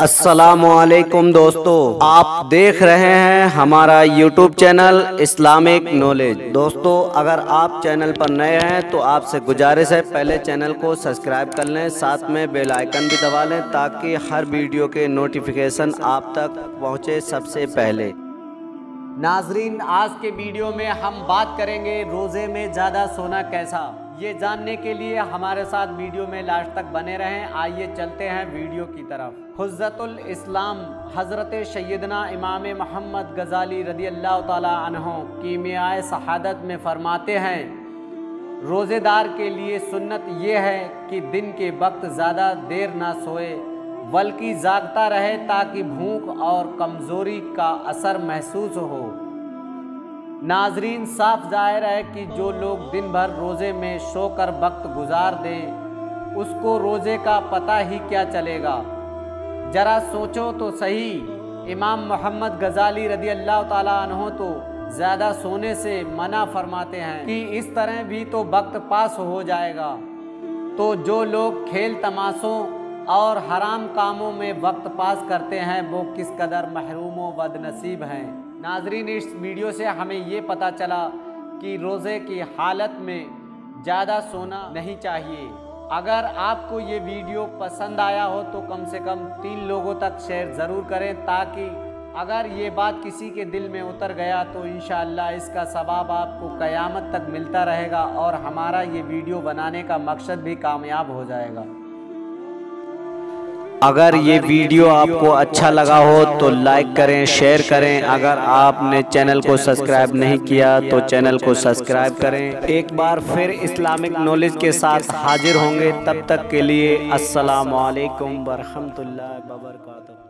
असलकुम दोस्तों, आप देख रहे हैं हमारा यूट्यूब चैनल इस्लामिक नॉलेज। दोस्तों, अगर आप चैनल पर नए हैं तो आपसे गुजारिश है पहले चैनल को सब्सक्राइब कर लें, साथ में बेल आइकन भी दबा लें ताकि हर वीडियो के नोटिफिकेशन आप तक पहुँचे सबसे पहले। नाजरीन, आज के वीडियो में हम बात करेंगे रोज़े में ज़्यादा सोना कैसा। ये जानने के लिए हमारे साथ वीडियो में लास्ट तक बने रहें। आइए चलते हैं वीडियो की तरफ़। हज़रतुल इस्लाम, हज़रत सैदना इमाम मोहम्मद गज़ाली रदी अल्लाह तहों कीमियाए शहादत में फरमाते हैं, रोज़ेदार के लिए सुन्नत ये है कि दिन के वक्त ज़्यादा देर ना सोए। बल्कि जागता रहे ताकि भूख और कमज़ोरी का असर महसूस हो। नाजरीन, साफ़ ज़ाहिर है कि जो लोग दिन भर रोज़े में सोकर वक्त गुजार दें, उसको रोज़े का पता ही क्या चलेगा। ज़रा सोचो तो सही, इमाम मोहम्मद गज़ाली रदी अल्लाह तहों तो ज़्यादा सोने से मना फरमाते हैं कि इस तरह भी तो वक्त पास हो जाएगा। तो जो लोग खेल तमाशों और हराम कामों में वक्त पास करते हैं, वो किस कदर महरूम व बदनसीब हैं। नाजरीन, इस वीडियो से हमें ये पता चला कि रोज़े की हालत में ज़्यादा सोना नहीं चाहिए। अगर आपको ये वीडियो पसंद आया हो तो कम से कम तीन लोगों तक शेयर ज़रूर करें, ताकि अगर ये बात किसी के दिल में उतर गया तो इन इसका सवाब आपको क़यामत तक मिलता रहेगा और हमारा ये वीडियो बनाने का मकसद भी कामयाब हो जाएगा। अगर ये वीडियो आपको अच्छा लगा हो तो लाइक करें शेयर करें। अगर आपने चैनल को सब्सक्राइब नहीं किया तो चैनल को सब्सक्राइब करें। एक बार फिर इस्लामिक नॉलेज के साथ हाजिर होंगे तब तक के लिए असलकम वालेकुम वरहमतुल्लाहि वबरकातुहू